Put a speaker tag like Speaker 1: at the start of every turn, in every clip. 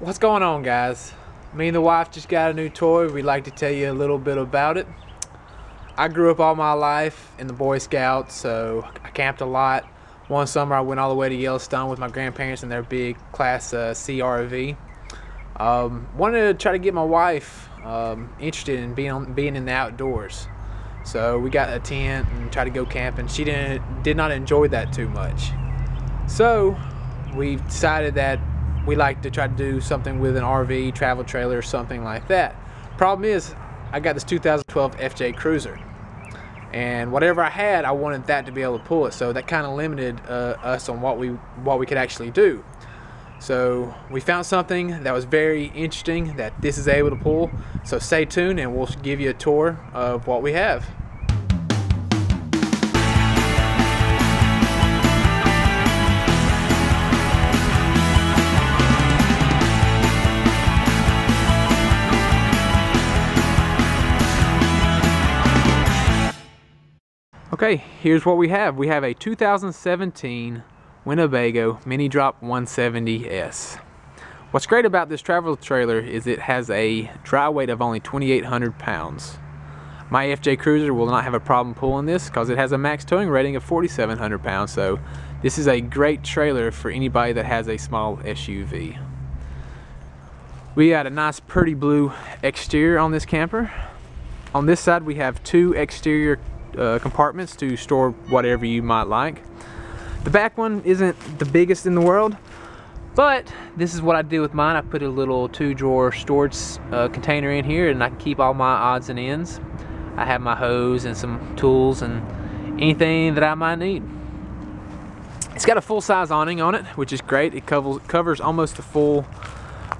Speaker 1: What's going on guys? Me and the wife just got a new toy. We'd like to tell you a little bit about it. I grew up all my life in the Boy Scouts, so I camped a lot. One summer I went all the way to Yellowstone with my grandparents in their big class uh, CRV. Um, wanted to try to get my wife um, interested in being being in the outdoors. So we got a tent and tried to go camping. She didn't did not enjoy that too much. So we decided that we like to try to do something with an RV, travel trailer, or something like that. Problem is, I got this 2012 FJ Cruiser, and whatever I had, I wanted that to be able to pull it. So that kind of limited uh, us on what we what we could actually do. So we found something that was very interesting that this is able to pull. So stay tuned, and we'll give you a tour of what we have. Okay, here's what we have. We have a 2017 Winnebago Mini Drop 170S. What's great about this travel trailer is it has a dry weight of only 2,800 pounds. My FJ Cruiser will not have a problem pulling this because it has a max towing rating of 4,700 pounds, so this is a great trailer for anybody that has a small SUV. We got a nice pretty blue exterior on this camper. On this side we have two exterior uh, compartments to store whatever you might like. The back one isn't the biggest in the world, but this is what I do with mine. I put a little two drawer storage uh, container in here and I can keep all my odds and ends. I have my hose and some tools and anything that I might need. It's got a full size awning on it, which is great. It covers, covers almost the full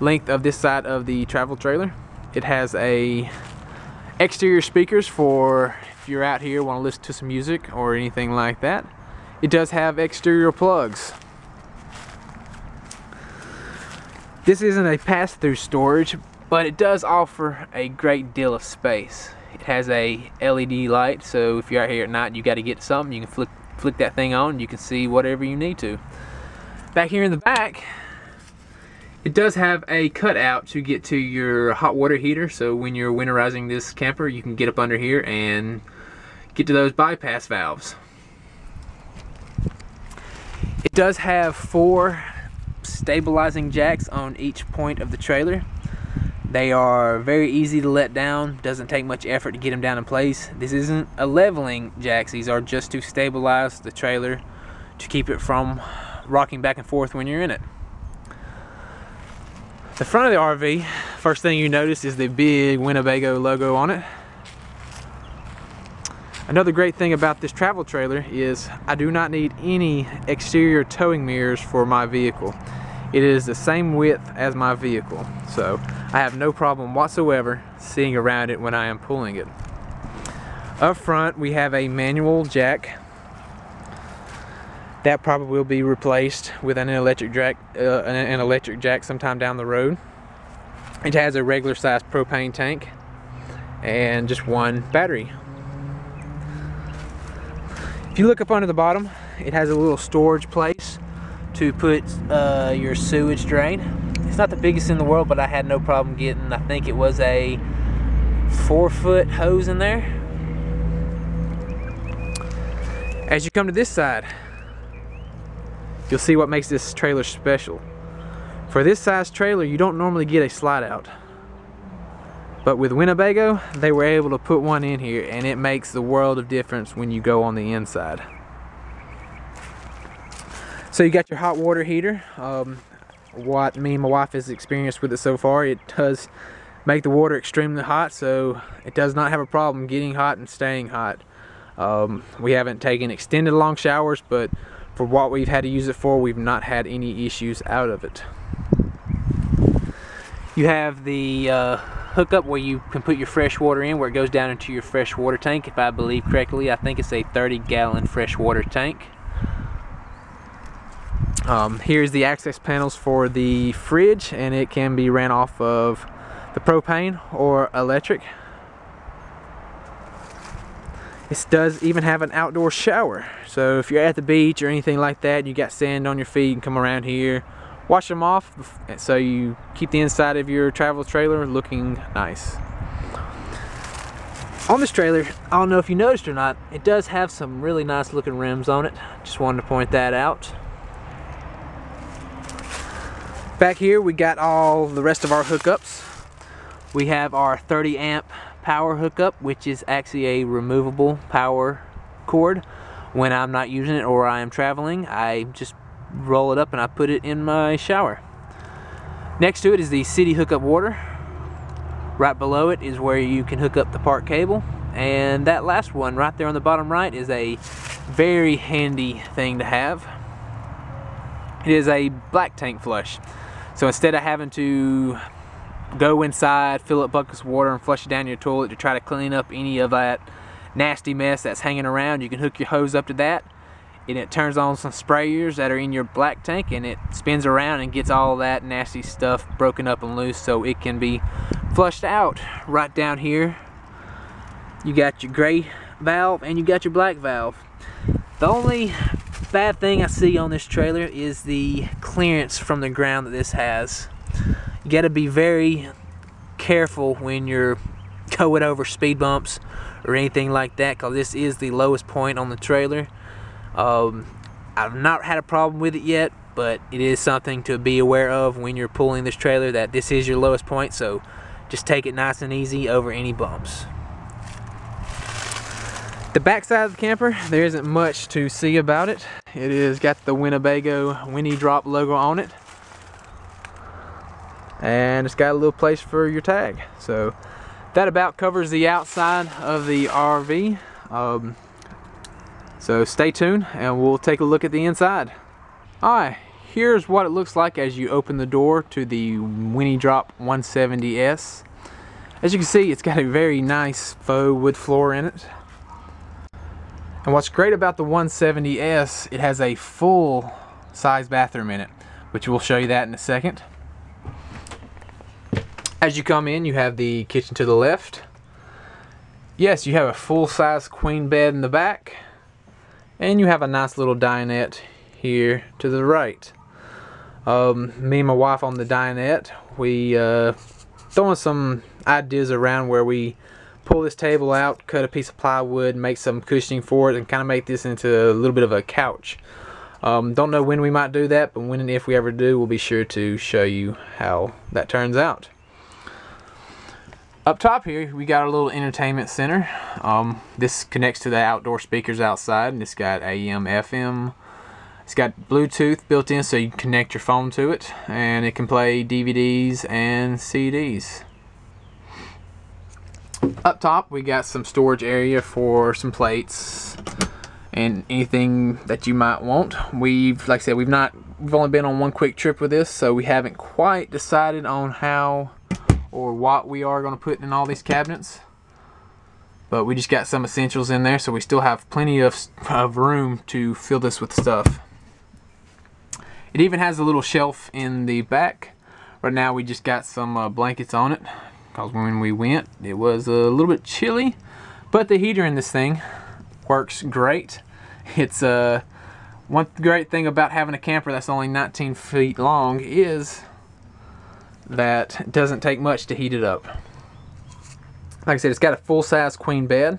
Speaker 1: length of this side of the travel trailer. It has a exterior speakers for you're out here want to listen to some music or anything like that. It does have exterior plugs. This isn't a pass-through storage, but it does offer a great deal of space. It has a LED light, so if you're out here at night you got to get something, you can flick, flick that thing on you can see whatever you need to. Back here in the back, it does have a cutout to get to your hot water heater, so when you're winterizing this camper, you can get up under here and get to those bypass valves. It does have four stabilizing jacks on each point of the trailer. They are very easy to let down, doesn't take much effort to get them down in place. This isn't a leveling jacks, these are just to stabilize the trailer to keep it from rocking back and forth when you're in it. The front of the RV, first thing you notice is the big Winnebago logo on it. Another great thing about this travel trailer is I do not need any exterior towing mirrors for my vehicle. It is the same width as my vehicle, so I have no problem whatsoever seeing around it when I am pulling it. Up front we have a manual jack. That probably will be replaced with an electric jack, uh, an electric jack sometime down the road. It has a regular size propane tank and just one battery if you look up under the bottom, it has a little storage place to put uh, your sewage drain. It's not the biggest in the world, but I had no problem getting, I think it was a four foot hose in there. As you come to this side, you'll see what makes this trailer special. For this size trailer, you don't normally get a slide out. But with Winnebago, they were able to put one in here and it makes the world of difference when you go on the inside. So you got your hot water heater. Um, what me and my wife has experienced with it so far, it does make the water extremely hot, so it does not have a problem getting hot and staying hot. Um, we haven't taken extended long showers, but for what we've had to use it for, we've not had any issues out of it. You have the uh, hookup where you can put your fresh water in where it goes down into your fresh water tank. If I believe correctly I think it's a 30 gallon fresh water tank. Um, here's the access panels for the fridge and it can be ran off of the propane or electric. This does even have an outdoor shower. So if you're at the beach or anything like that you got sand on your feet and come around here wash them off so you keep the inside of your travel trailer looking nice. On this trailer, I don't know if you noticed or not, it does have some really nice looking rims on it. Just wanted to point that out. Back here we got all the rest of our hookups. We have our 30 amp power hookup, which is actually a removable power cord. When I'm not using it or I am traveling, I just roll it up and I put it in my shower. Next to it is the city hookup water. Right below it is where you can hook up the park cable. And that last one right there on the bottom right is a very handy thing to have. It is a black tank flush. So instead of having to go inside, fill up buckets of water and flush it down your toilet to try to clean up any of that nasty mess that's hanging around, you can hook your hose up to that and it turns on some sprayers that are in your black tank and it spins around and gets all that nasty stuff broken up and loose so it can be flushed out right down here. You got your gray valve and you got your black valve. The only bad thing I see on this trailer is the clearance from the ground that this has. You got to be very careful when you're going over speed bumps or anything like that because this is the lowest point on the trailer um, I've not had a problem with it yet, but it is something to be aware of when you're pulling this trailer that this is your lowest point, so just take it nice and easy over any bumps. The back side of the camper, there isn't much to see about it. It is got the Winnebago Winnie Drop logo on it. And it's got a little place for your tag. So that about covers the outside of the RV. Um, so stay tuned and we'll take a look at the inside. Alright, here's what it looks like as you open the door to the Winnie Drop 170S. As you can see, it's got a very nice faux wood floor in it. And what's great about the 170S, it has a full size bathroom in it, which we'll show you that in a second. As you come in, you have the kitchen to the left. Yes, you have a full-size queen bed in the back and you have a nice little dinette here to the right. Um, me and my wife on the dinette, we uh, throwing some ideas around where we pull this table out, cut a piece of plywood, make some cushioning for it, and kind of make this into a little bit of a couch. Um, don't know when we might do that, but when and if we ever do, we'll be sure to show you how that turns out. Up top here, we got a little entertainment center. Um, this connects to the outdoor speakers outside, and it's got AM, FM. It's got Bluetooth built in so you can connect your phone to it, and it can play DVDs and CDs. Up top, we got some storage area for some plates and anything that you might want. We've, like I said, we've not, we've only been on one quick trip with this, so we haven't quite decided on how or what we are going to put in all these cabinets. But we just got some essentials in there, so we still have plenty of, of room to fill this with stuff. It even has a little shelf in the back. Right now we just got some uh, blankets on it, because when we went it was a little bit chilly. But the heater in this thing works great. It's uh, one great thing about having a camper that's only 19 feet long is that doesn't take much to heat it up. Like I said, it's got a full-size queen bed.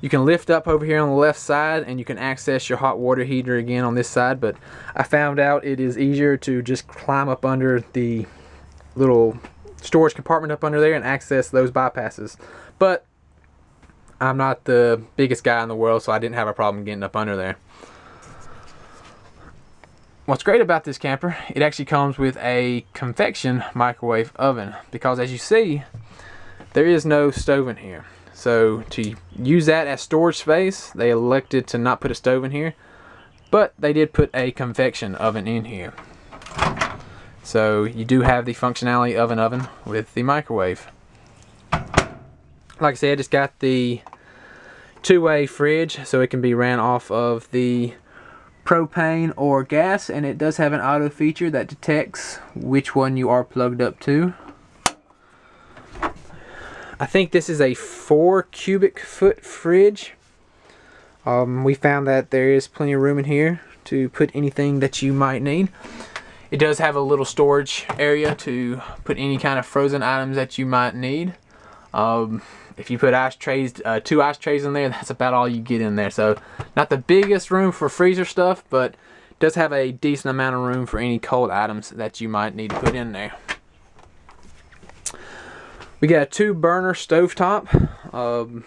Speaker 1: You can lift up over here on the left side and you can access your hot water heater again on this side, but I found out it is easier to just climb up under the little storage compartment up under there and access those bypasses. But I'm not the biggest guy in the world, so I didn't have a problem getting up under there. What's great about this camper, it actually comes with a convection microwave oven because as you see, there is no stove in here. So to use that as storage space, they elected to not put a stove in here, but they did put a convection oven in here. So you do have the functionality of an oven with the microwave. Like I said, it's got the two-way fridge so it can be ran off of the propane or gas and it does have an auto feature that detects which one you are plugged up to. I think this is a four cubic foot fridge. Um, we found that there is plenty of room in here to put anything that you might need. It does have a little storage area to put any kind of frozen items that you might need. Um, if you put ice trays, uh, two ice trays in there, that's about all you get in there. So not the biggest room for freezer stuff, but does have a decent amount of room for any cold items that you might need to put in there. We got a two burner stovetop. Um,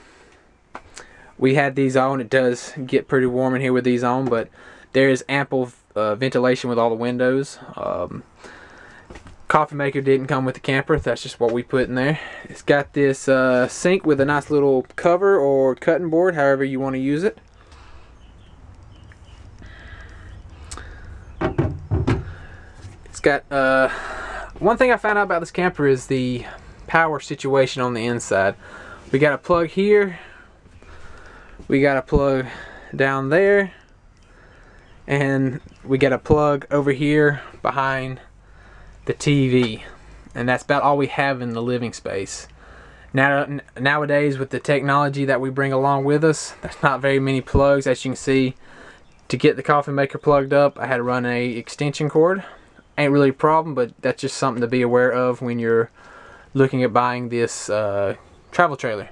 Speaker 1: we had these on. It does get pretty warm in here with these on, but there is ample uh, ventilation with all the windows. Um, coffee maker didn't come with the camper. That's just what we put in there. It's got this uh, sink with a nice little cover or cutting board, however you want to use it. It's got, uh, one thing I found out about this camper is the power situation on the inside. We got a plug here. We got a plug down there. And we got a plug over here behind the TV. And that's about all we have in the living space. Now, nowadays, with the technology that we bring along with us, there's not very many plugs. As you can see, to get the coffee maker plugged up, I had to run a extension cord. Ain't really a problem, but that's just something to be aware of when you're looking at buying this uh, travel trailer.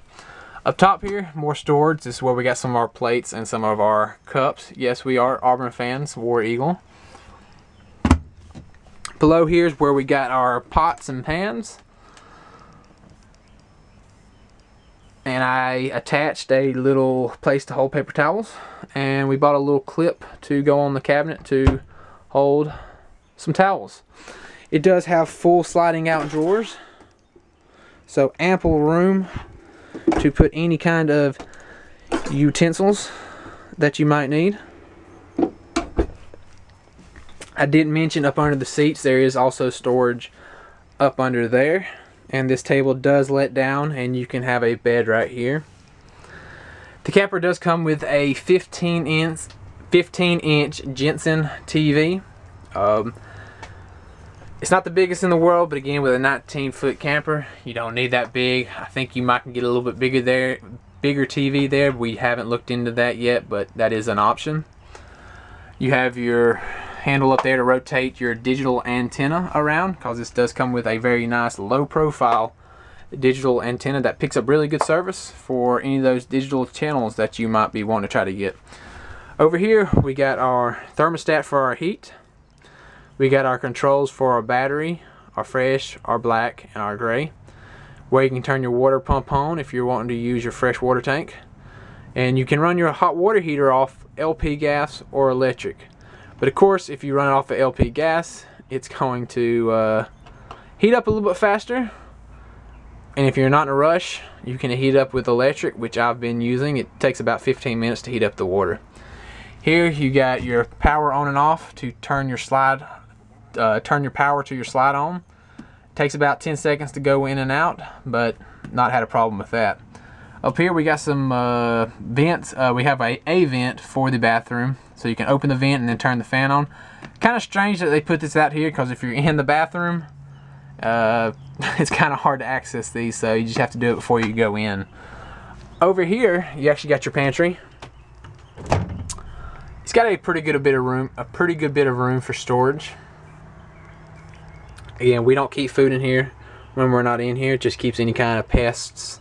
Speaker 1: Up top here, more storage. This is where we got some of our plates and some of our cups. Yes, we are Auburn fans, War Eagle. Below here is where we got our pots and pans. And I attached a little place to hold paper towels. And we bought a little clip to go on the cabinet to hold some towels. It does have full sliding out drawers. So ample room to put any kind of utensils that you might need. I didn't mention up under the seats there is also storage up under there and this table does let down and you can have a bed right here. The camper does come with a 15 inch 15 inch Jensen TV. Um, it's not the biggest in the world, but again, with a 19 foot camper, you don't need that big. I think you might get a little bit bigger there, bigger TV there. We haven't looked into that yet, but that is an option. You have your handle up there to rotate your digital antenna around because this does come with a very nice low profile digital antenna that picks up really good service for any of those digital channels that you might be wanting to try to get. Over here we got our thermostat for our heat. We got our controls for our battery, our fresh, our black, and our gray. Where you can turn your water pump on if you're wanting to use your fresh water tank. And you can run your hot water heater off LP gas or electric. But of course, if you run it off of LP gas, it's going to uh, heat up a little bit faster. And if you're not in a rush, you can heat up with electric, which I've been using. It takes about 15 minutes to heat up the water. Here you got your power on and off to turn your slide, uh, turn your power to your slide on. It takes about 10 seconds to go in and out, but not had a problem with that. Up here we got some uh, vents. Uh, we have a, a vent for the bathroom. So you can open the vent and then turn the fan on. Kind of strange that they put this out here because if you're in the bathroom, uh, it's kind of hard to access these. So you just have to do it before you go in. Over here, you actually got your pantry. It's got a pretty good a bit of room, a pretty good bit of room for storage. Again, we don't keep food in here when we're not in here. It just keeps any kind of pests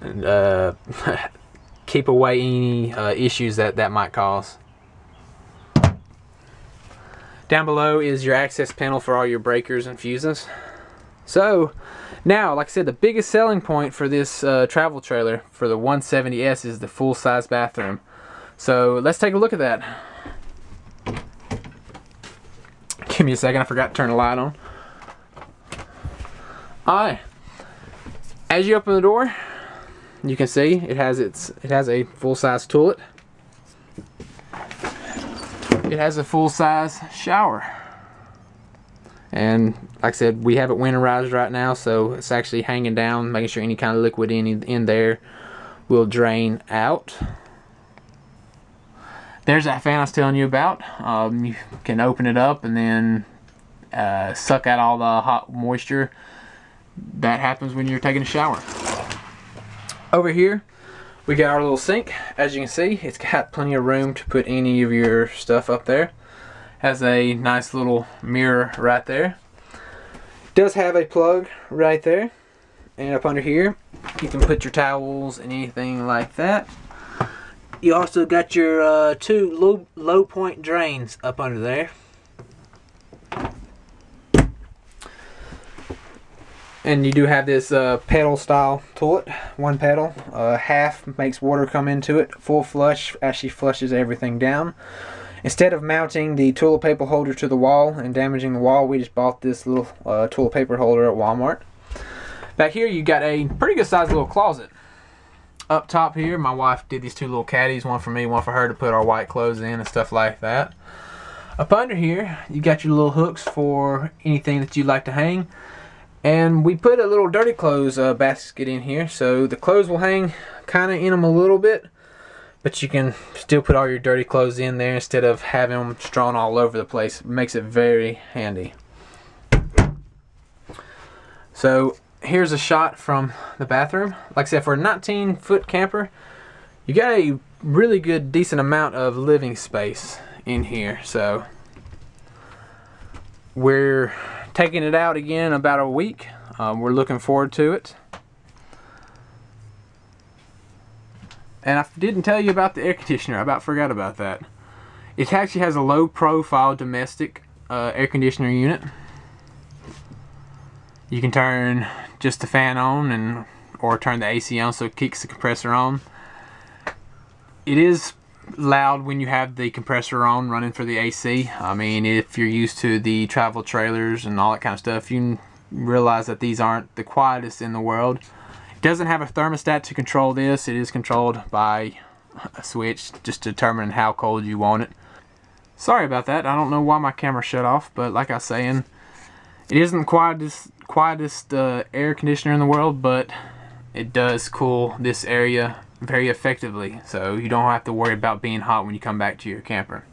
Speaker 1: and uh, keep away any uh, issues that that might cause. Down below is your access panel for all your breakers and fuses. So now, like I said, the biggest selling point for this uh, travel trailer for the 170S is the full-size bathroom. So let's take a look at that. Give me a second, I forgot to turn the light on. Alright. As you open the door, you can see it has its it has a full-size toilet. It has a full-size shower. And like I said, we have it winterized right now, so it's actually hanging down, making sure any kind of liquid in, in there will drain out. There's that fan I was telling you about. Um, you can open it up and then uh, suck out all the hot moisture that happens when you're taking a shower. Over here, we got our little sink. As you can see, it's got plenty of room to put any of your stuff up there. Has a nice little mirror right there. Does have a plug right there. And up under here, you can put your towels and anything like that. You also got your uh, two low, low point drains up under there. And you do have this uh, pedal style toilet, one pedal. Uh, half makes water come into it, full flush actually flushes everything down. Instead of mounting the toilet paper holder to the wall and damaging the wall, we just bought this little uh, toilet paper holder at Walmart. Back here you got a pretty good sized little closet up top here, my wife did these two little caddies, one for me, one for her to put our white clothes in and stuff like that. Up under here, you got your little hooks for anything that you'd like to hang. And we put a little dirty clothes uh, basket in here, so the clothes will hang kind of in them a little bit, but you can still put all your dirty clothes in there instead of having them strewn all over the place. It makes it very handy. So here's a shot from the bathroom. Like I said, for a 19 foot camper, you got a really good, decent amount of living space in here. So we're taking it out again in about a week. Um, we're looking forward to it. And I didn't tell you about the air conditioner. I about forgot about that. It actually has a low profile Dometic uh, air conditioner unit. You can turn just the fan on and or turn the AC on so it keeps the compressor on. It is loud when you have the compressor on running for the AC. I mean, if you're used to the travel trailers and all that kind of stuff, you realize that these aren't the quietest in the world. It doesn't have a thermostat to control this. It is controlled by a switch just determining how cold you want it. Sorry about that. I don't know why my camera shut off, but like I was saying, it isn't the quietest quietest uh, air conditioner in the world, but it does cool this area very effectively. So you don't have to worry about being hot when you come back to your camper.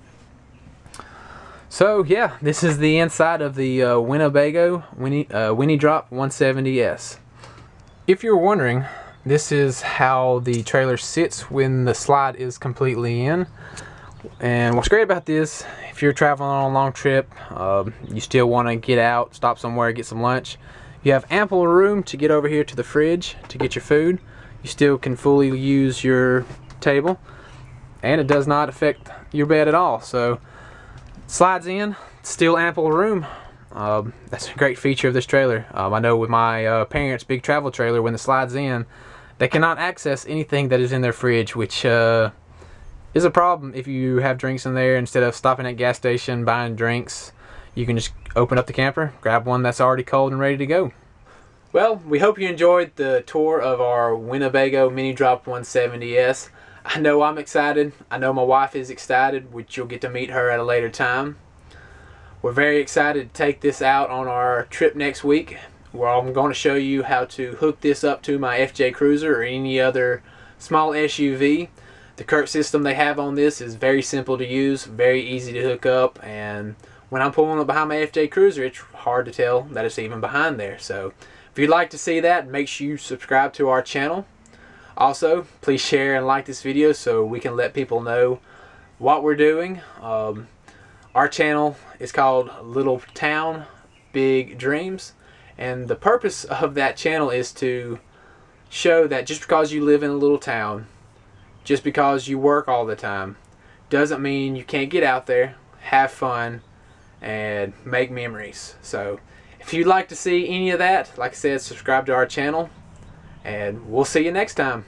Speaker 1: So yeah, this is the inside of the uh, Winnebago Winnie, uh, Winnie Drop 170S. If you're wondering, this is how the trailer sits when the slide is completely in. And what's great about this, if you're traveling on a long trip, um, you still want to get out, stop somewhere, get some lunch, you have ample room to get over here to the fridge to get your food. You still can fully use your table and it does not affect your bed at all. So slides in, still ample room. Um, that's a great feature of this trailer. Um, I know with my uh, parents' big travel trailer, when the slides in, they cannot access anything that is in their fridge, which uh, is a problem if you have drinks in there instead of stopping at gas station buying drinks you can just open up the camper grab one that's already cold and ready to go well we hope you enjoyed the tour of our Winnebago mini drop 170s I know I'm excited. I know my wife is excited which you'll get to meet her at a later time. We're very excited to take this out on our trip next week where I'm going to show you how to hook this up to my FJ Cruiser or any other small SUV the CURT system they have on this is very simple to use, very easy to hook up, and when I'm pulling up behind my FJ Cruiser, it's hard to tell that it's even behind there. So if you'd like to see that, make sure you subscribe to our channel. Also, please share and like this video so we can let people know what we're doing. Um, our channel is called Little Town Big Dreams, and the purpose of that channel is to show that just because you live in a little town just because you work all the time doesn't mean you can't get out there, have fun, and make memories. So if you'd like to see any of that, like I said, subscribe to our channel, and we'll see you next time.